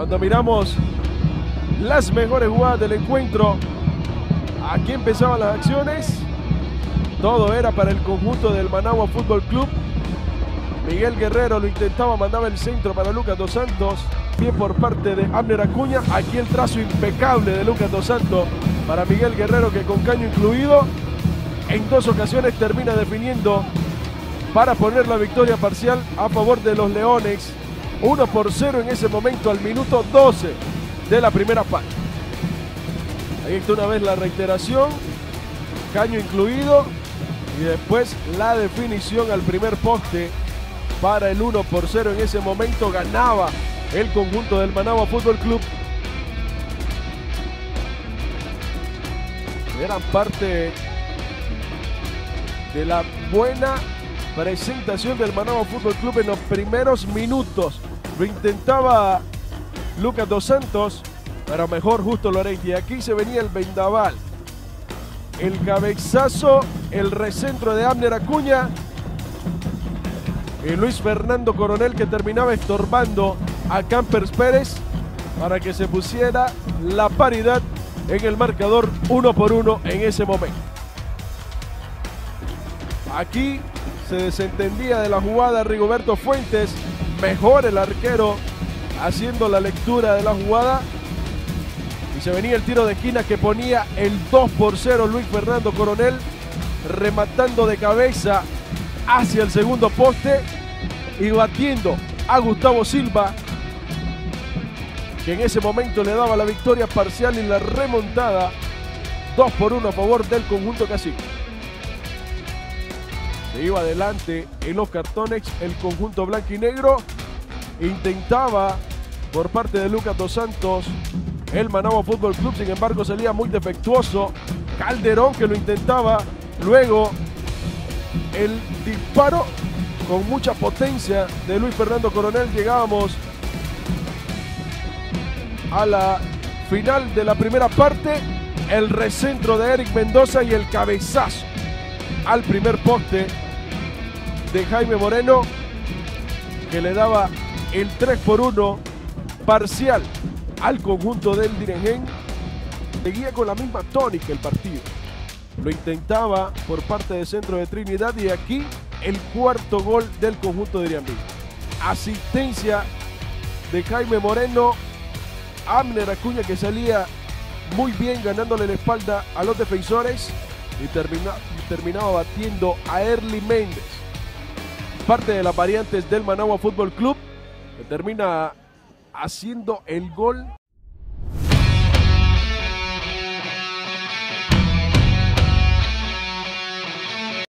Cuando miramos las mejores jugadas del encuentro, aquí empezaban las acciones. Todo era para el conjunto del Managua Fútbol Club. Miguel Guerrero lo intentaba, mandaba el centro para Lucas Dos Santos. Bien por parte de Abner Acuña. Aquí el trazo impecable de Lucas Dos Santos para Miguel Guerrero que con caño incluido en dos ocasiones termina definiendo para poner la victoria parcial a favor de los Leones. 1 por 0 en ese momento al minuto 12 de la primera parte. Ahí está una vez la reiteración, caño incluido y después la definición al primer poste para el 1 por 0 en ese momento ganaba el conjunto del Managua Fútbol Club. Eran parte de la buena presentación del Managua Fútbol Club en los primeros minutos. Lo intentaba Lucas Dos Santos, pero mejor Justo Lorente. Y aquí se venía el vendaval. El cabezazo, el recentro de Abner Acuña. Y Luis Fernando Coronel que terminaba estorbando a Campers Pérez para que se pusiera la paridad en el marcador uno por uno en ese momento. Aquí se desentendía de la jugada Rigoberto Fuentes, mejor el arquero haciendo la lectura de la jugada. Y se venía el tiro de esquina que ponía el 2 por 0 Luis Fernando Coronel, rematando de cabeza hacia el segundo poste y batiendo a Gustavo Silva, que en ese momento le daba la victoria parcial y la remontada 2 por 1 a favor del conjunto cacique. Se iba adelante en los cartones el conjunto blanco y negro. Intentaba por parte de Lucas Dos Santos el Managua Fútbol Club, sin embargo salía muy defectuoso. Calderón que lo intentaba. Luego el disparo con mucha potencia de Luis Fernando Coronel. Llegábamos a la final de la primera parte. El recentro de Eric Mendoza y el cabezazo al primer poste de Jaime Moreno que le daba el 3 por 1 parcial al conjunto del Dirigén. Seguía con la misma tónica el partido. Lo intentaba por parte del centro de Trinidad y aquí el cuarto gol del conjunto de Iriambí. Asistencia de Jaime Moreno. Amner Acuña que salía muy bien ganándole la espalda a los defensores y terminaba batiendo a Erly Méndez. Parte de las variantes del Managua Fútbol Club que termina haciendo el gol